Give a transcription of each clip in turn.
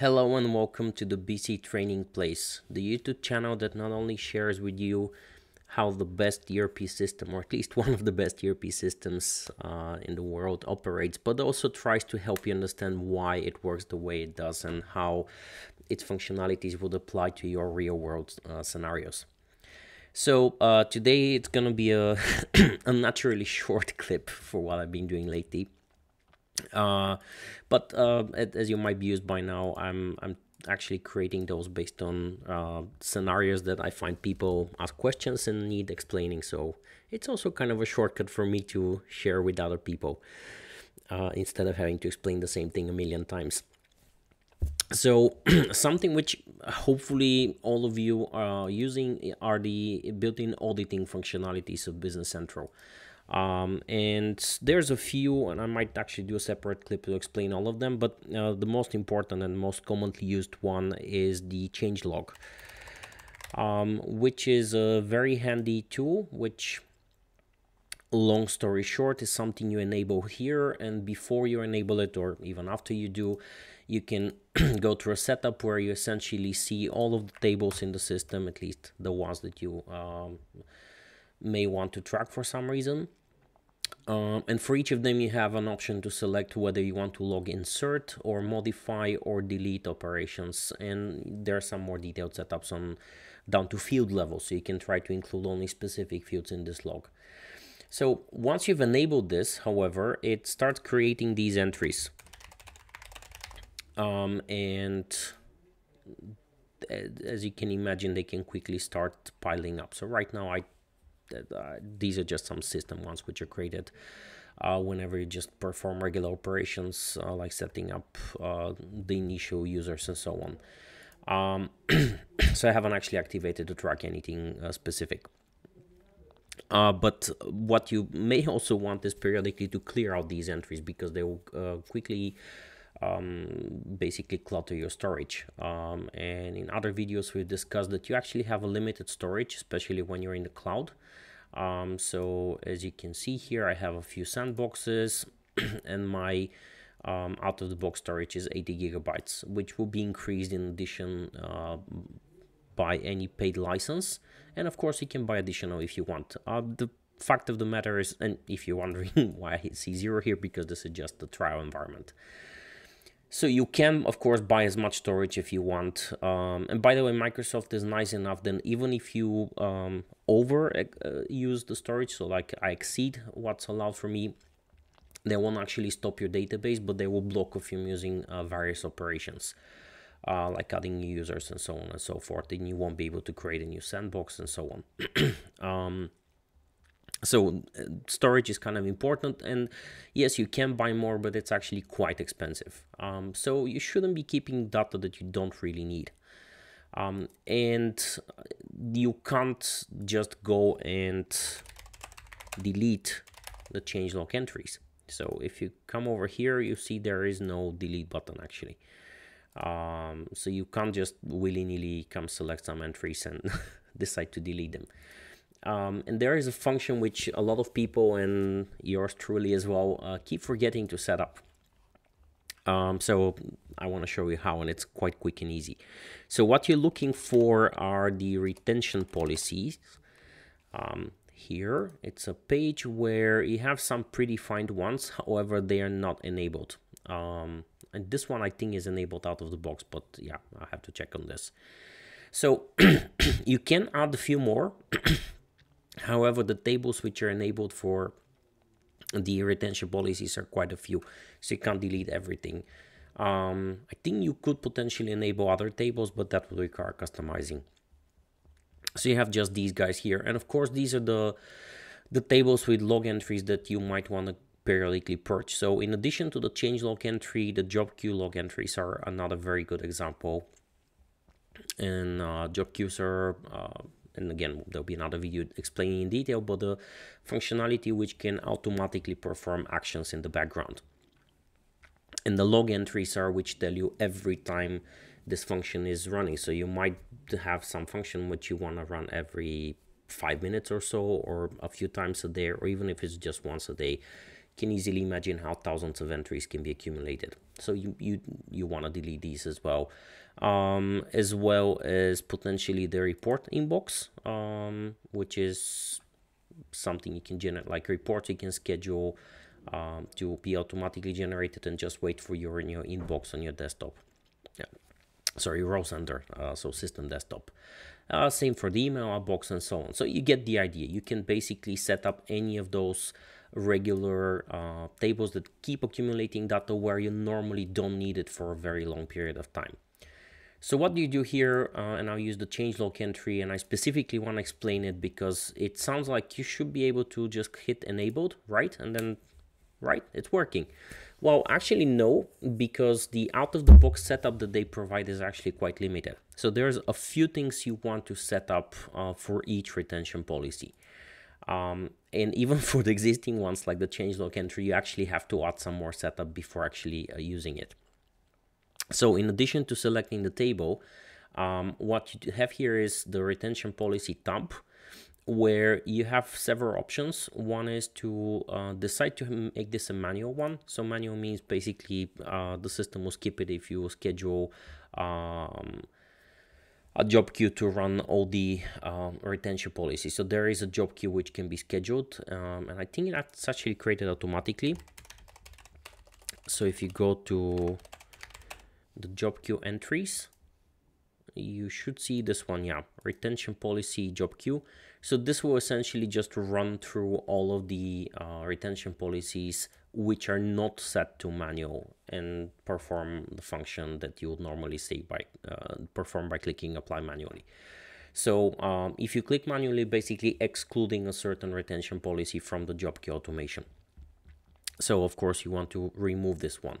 Hello and welcome to the BC Training Place, the YouTube channel that not only shares with you how the best ERP system, or at least one of the best ERP systems uh, in the world operates, but also tries to help you understand why it works the way it does and how its functionalities would apply to your real world uh, scenarios. So uh, today it's gonna be a unnaturally short clip for what I've been doing lately. Uh, but uh, as you might be used by now, I'm I'm actually creating those based on uh, scenarios that I find people ask questions and need explaining. So it's also kind of a shortcut for me to share with other people uh, instead of having to explain the same thing a million times. So something which hopefully all of you are using are the built-in auditing functionalities of Business Central. Um, and there's a few, and I might actually do a separate clip to explain all of them, but uh, the most important and most commonly used one is the changelog, um, which is a very handy tool, which long story short is something you enable here and before you enable it or even after you do you can go through a setup where you essentially see all of the tables in the system at least the ones that you um, may want to track for some reason um, and for each of them, you have an option to select whether you want to log insert or modify or delete operations. And there are some more detailed setups on down to field level, so you can try to include only specific fields in this log. So once you've enabled this, however, it starts creating these entries. Um, and as you can imagine, they can quickly start piling up. So right now I uh, these are just some system ones which are created uh, whenever you just perform regular operations uh, like setting up uh, the initial users and so on. Um, so I haven't actually activated to track anything uh, specific. But what you may also want is periodically to clear out these entries because they will quickly um, basically clutter your storage. Um, and in other videos, we've discussed that you actually have a limited storage, especially when you're in the cloud. Um, so as you can see here, I have a few sandboxes and my um, out of the box storage is 80 gigabytes, which will be increased in addition uh, by any paid license. And of course, you can buy additional if you want. Uh, the fact of the matter is, and if you're wondering why I see zero here, because this is just the trial environment. So you can, of course, buy as much storage if you want. Um, and by the way, Microsoft is nice enough then even if you um, over uh, use the storage, so like I exceed what's allowed for me, they won't actually stop your database, but they will block you from using uh, various operations. Uh, like adding new users and so on and so forth, and you won't be able to create a new sandbox and so on. um, so uh, storage is kind of important and yes you can buy more but it's actually quite expensive. Um, so you shouldn't be keeping data that you don't really need. Um, and you can't just go and delete the changelog entries. So if you come over here you see there is no delete button actually. Um, so you can't just willy-nilly come select some entries and decide to delete them um, and there is a function which a lot of people and yours truly as well uh, keep forgetting to set up. Um, so I want to show you how and it's quite quick and easy. So what you're looking for are the retention policies. Um, here it's a page where you have some predefined ones, however they are not enabled. Um, and this one I think is enabled out of the box, but yeah, I have to check on this. So you can add a few more However, the tables which are enabled for the retention policies are quite a few, so you can't delete everything. Um, I think you could potentially enable other tables, but that would require customizing. So you have just these guys here. And of course, these are the, the tables with log entries that you might want to periodically purge. So in addition to the change log entry, the job queue log entries are another very good example. And uh, job queues are uh, and again there'll be another video explaining in detail but the functionality which can automatically perform actions in the background. And the log entries are which tell you every time this function is running. So you might have some function which you want to run every five minutes or so or a few times a day or even if it's just once a day can easily imagine how thousands of entries can be accumulated. So you you you want to delete these as well, um, as well as potentially the report inbox, um, which is something you can generate like reports you can schedule um, to be automatically generated and just wait for your in your inbox on your desktop. Yeah, sorry, Role Center, uh, so system desktop. Uh, same for the email box and so on. So you get the idea. You can basically set up any of those regular uh, tables that keep accumulating data where you normally don't need it for a very long period of time. So what do you do here? Uh, and I'll use the changelog entry and I specifically want to explain it because it sounds like you should be able to just hit enabled, right? And then, right, it's working. Well, actually no, because the out-of-the-box setup that they provide is actually quite limited. So there's a few things you want to set up uh, for each retention policy. Um, and even for the existing ones like the changelog entry, you actually have to add some more setup before actually uh, using it. So in addition to selecting the table, um, what you have here is the retention policy tab, where you have several options. One is to uh, decide to make this a manual one. So manual means basically uh, the system will skip it if you schedule um, a job queue to run all the um, retention policies. So there is a job queue which can be scheduled, um, and I think that's actually created automatically. So if you go to the job queue entries, you should see this one, yeah, retention policy job queue. So this will essentially just run through all of the uh, retention policies which are not set to manual and perform the function that you would normally say by uh, perform by clicking apply manually. So um, if you click manually, basically excluding a certain retention policy from the job queue automation. So of course you want to remove this one.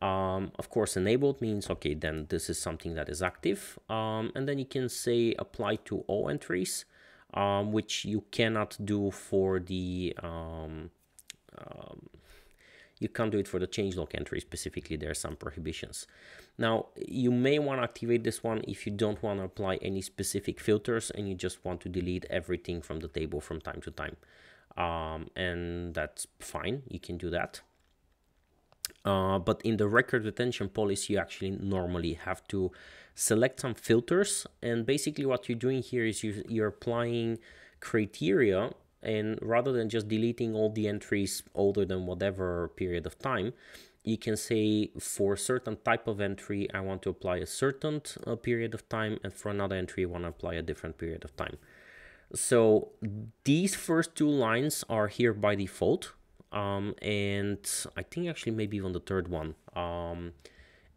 Um, of course, enabled means, okay, then this is something that is active. Um, and then you can say apply to all entries, um, which you cannot do for the um, um, you can't do it for the changelog entry specifically. There are some prohibitions. Now, you may want to activate this one if you don't want to apply any specific filters and you just want to delete everything from the table from time to time. Um, and that's fine. You can do that. Uh, but in the record retention policy, you actually normally have to select some filters. And basically what you're doing here is you, you're applying criteria and rather than just deleting all the entries older than whatever period of time you can say for a certain type of entry I want to apply a certain uh, period of time and for another entry I want to apply a different period of time so these first two lines are here by default um, and I think actually maybe even the third one. Um,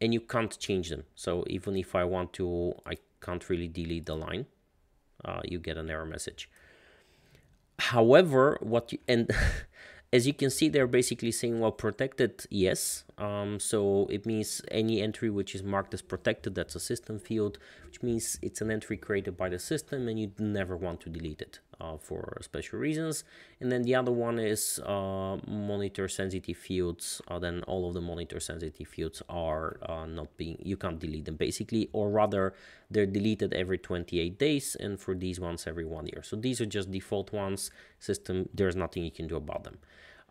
and you can't change them. So even if I want to I can't really delete the line. Uh, you get an error message. However what you and as you can see they're basically saying well protected yes. Um, so it means any entry which is marked as protected that's a system field which means it's an entry created by the system and you never want to delete it uh, for special reasons. And then the other one is uh, monitor sensitive fields. Uh, then all of the monitor sensitive fields are uh, not being you can't delete them basically or rather they're deleted every 28 days and for these ones every one year. So these are just default ones. System there's nothing you can do about them.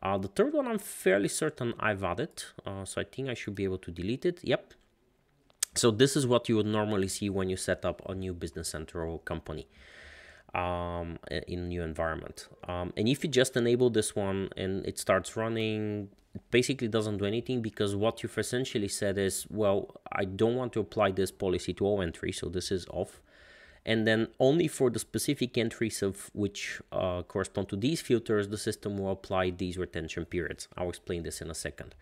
Uh, the third one I'm fairly certain I've added. Uh, so I think I should be able to delete it. Yep so this is what you would normally see when you set up a new business central company um, in a new environment. Um, and if you just enable this one and it starts running, it basically doesn't do anything because what you've essentially said is, well, I don't want to apply this policy to all entries, so this is off. And then only for the specific entries of which uh, correspond to these filters, the system will apply these retention periods. I'll explain this in a second.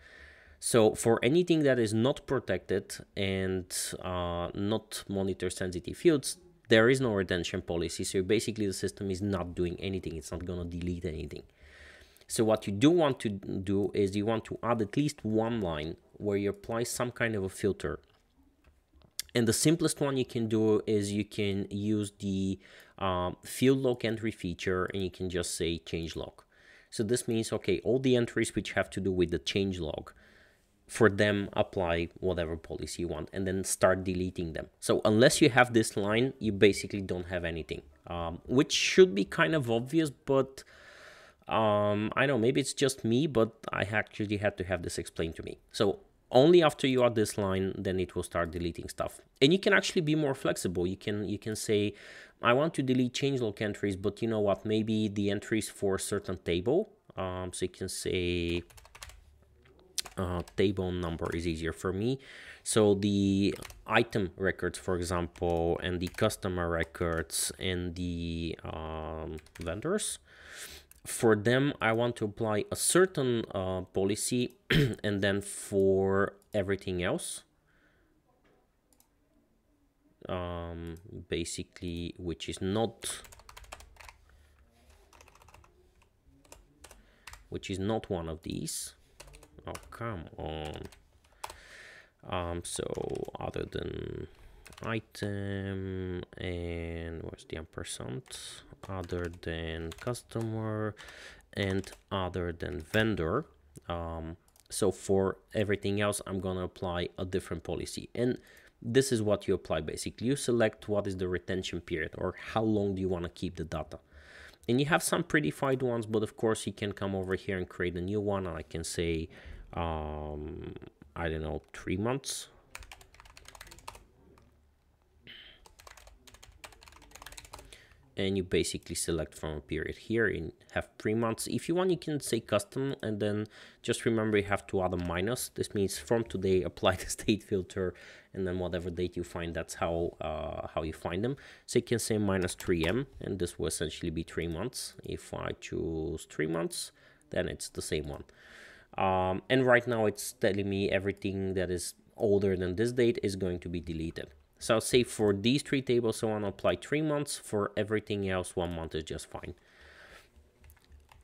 So for anything that is not protected and uh, not monitor sensitive fields, there is no retention policy. So basically the system is not doing anything. It's not going to delete anything. So what you do want to do is you want to add at least one line where you apply some kind of a filter. And the simplest one you can do is you can use the um, field log entry feature and you can just say change log. So this means, okay, all the entries which have to do with the change log, for them apply whatever policy you want and then start deleting them so unless you have this line you basically don't have anything um, which should be kind of obvious but Um, I know maybe it's just me, but I actually had to have this explained to me. So only after you add this line, then it will start deleting stuff. And you can actually be more flexible. You can you can say, I want to delete changelog entries, but you know what? Maybe the entries for certain table. Um, so you can say uh, table number is easier for me. So the item records, for example, and the customer records and the um, vendors, for them, I want to apply a certain uh, policy and then for everything else, um, basically, which is not which is not one of these. Oh, come on. Um, so other than item and where's the ampersand other than customer and other than vendor um, so for everything else i'm gonna apply a different policy. And this is what you apply basically. You select what is the retention period or how long do you want to keep the data. And you have some predefined ones but of course you can come over here and create a new one i can say um, i don't know three months? And you basically select from a period here and have three months. If you want you can say custom and then just remember you have to add a minus. This means from today apply the state filter and then whatever date you find that's how uh, how you find them. So you can say minus 3m and this will essentially be three months. If i choose three months then it's the same one um, and right now it's telling me everything that is older than this date is going to be deleted so I'll say for these three tables, I want to apply three months. For everything else, one month is just fine.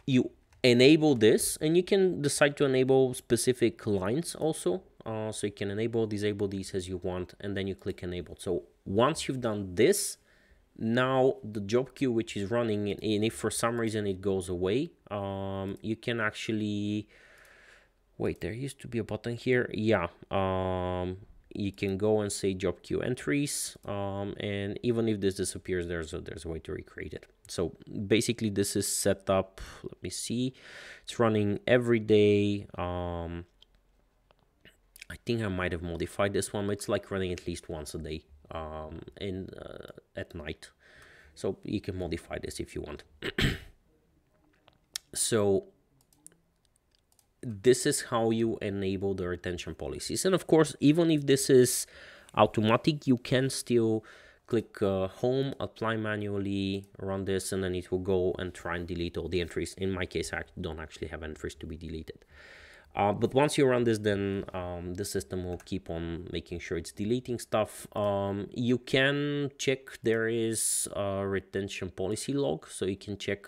You enable this and you can decide to enable specific lines also. Uh, so you can enable, disable these as you want, and then you click enable. So once you've done this, now the job queue which is running, and if for some reason it goes away, um, you can actually, wait, there used to be a button here. Yeah, um, you can go and say job queue entries um, and even if this disappears there's a there's a way to recreate it. So basically this is set up let me see it's running every day um, I think I might have modified this one it's like running at least once a day um, uh, at night. So you can modify this if you want. So this is how you enable the retention policies. And of course, even if this is automatic, you can still click uh, home, apply manually, run this, and then it will go and try and delete all the entries. In my case, I don't actually have entries to be deleted. Uh, but once you run this, then um, the system will keep on making sure it's deleting stuff. Um, you can check there is a retention policy log, so you can check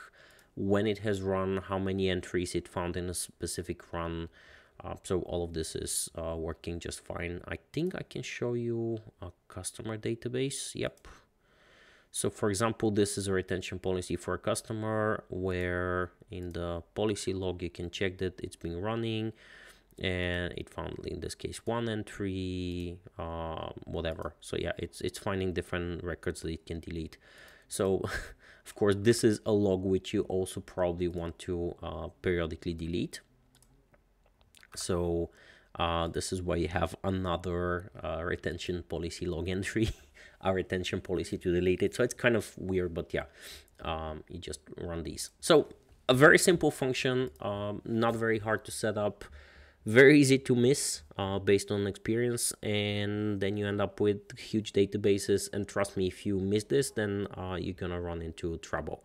when it has run, how many entries it found in a specific run. Uh, so all of this is uh, working just fine. I think I can show you a customer database. Yep. So for example, this is a retention policy for a customer where in the policy log, you can check that it's been running and it found in this case one entry, uh, whatever. So yeah, it's, it's finding different records that it can delete. So Of course, this is a log which you also probably want to uh, periodically delete. So uh, this is why you have another uh, retention policy log entry, a retention policy to delete it. So it's kind of weird, but yeah, um, you just run these. So a very simple function, um, not very hard to set up very easy to miss uh, based on experience and then you end up with huge databases and trust me if you miss this then uh, you're gonna run into trouble.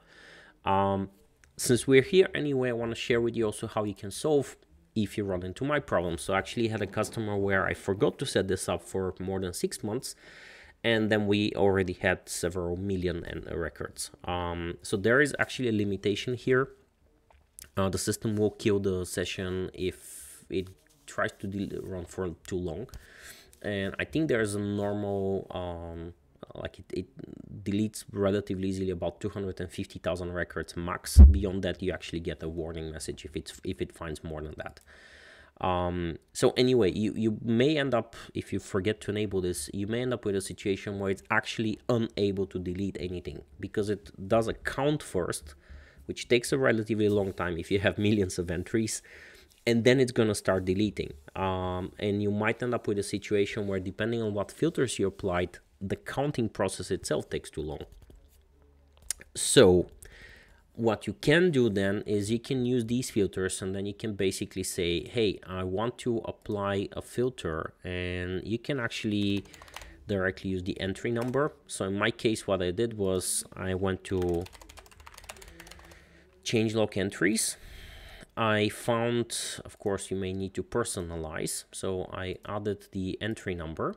Um, since we're here anyway i want to share with you also how you can solve if you run into my problem. So I actually had a customer where i forgot to set this up for more than six months and then we already had several million and records. Um, so there is actually a limitation here. Uh, the system will kill the session if it tries to run for too long. And i think there's a normal um, like it, it deletes relatively easily about 250,000 records max. Beyond that you actually get a warning message if it's if it finds more than that. Um, so anyway you you may end up if you forget to enable this you may end up with a situation where it's actually unable to delete anything because it does a count first which takes a relatively long time if you have millions of entries and then it's going to start deleting. Um, and you might end up with a situation where depending on what filters you applied the counting process itself takes too long. So what you can do then is you can use these filters and then you can basically say hey i want to apply a filter and you can actually directly use the entry number. So in my case what i did was i went to change log entries I found, of course, you may need to personalize. So I added the entry number,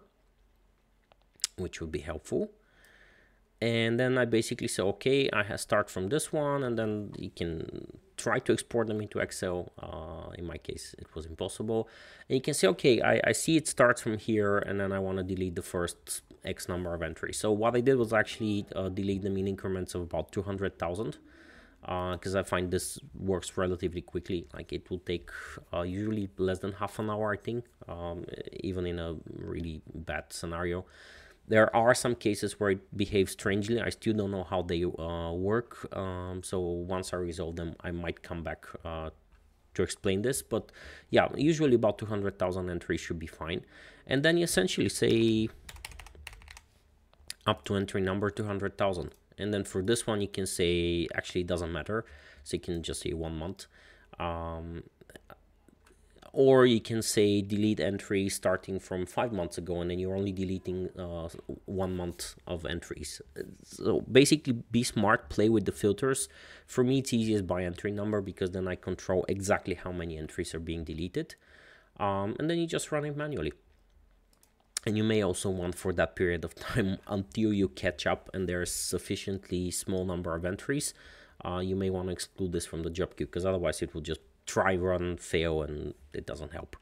which would be helpful. And then I basically say, okay, I start from this one, and then you can try to export them into Excel. Uh, in my case, it was impossible. And you can say, okay, I, I see it starts from here, and then I want to delete the first X number of entries. So what I did was actually uh, delete them in increments of about 200,000 because uh, I find this works relatively quickly. Like it will take uh, usually less than half an hour, I think, um, even in a really bad scenario. There are some cases where it behaves strangely. I still don't know how they uh, work. Um, so once I resolve them, I might come back uh, to explain this. But yeah, usually about 200,000 entries should be fine. And then you essentially say up to entry number 200,000 and then for this one you can say actually it doesn't matter. So you can just say one month. Um, or you can say delete entry starting from five months ago and then you're only deleting uh, one month of entries. So basically be smart play with the filters. For me it's easiest by entry number because then i control exactly how many entries are being deleted. Um, and then you just run it manually and you may also want for that period of time until you catch up and there's sufficiently small number of entries uh, you may want to exclude this from the job queue because otherwise it will just try run fail and it doesn't help.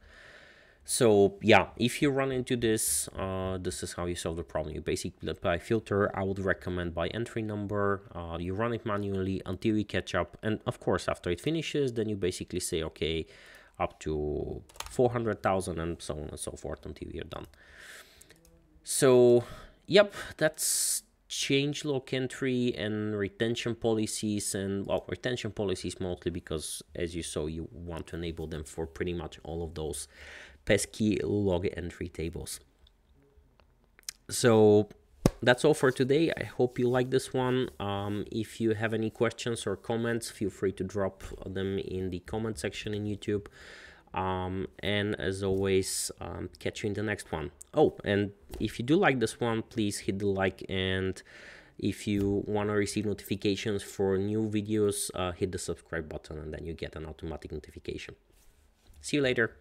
So yeah if you run into this uh, this is how you solve the problem. You basically apply filter. I would recommend by entry number uh, you run it manually until you catch up. And of course after it finishes then you basically say okay up to 400,000 and so on and so forth until you're done so, yep, that's change log entry and retention policies and well retention policies mostly because as you saw you want to enable them for pretty much all of those pesky log entry tables. So that's all for today. I hope you like this one. Um, if you have any questions or comments feel free to drop them in the comment section in youtube um, and as always um, catch you in the next one. Oh and if you do like this one please hit the like and if you want to receive notifications for new videos uh, hit the subscribe button and then you get an automatic notification. See you later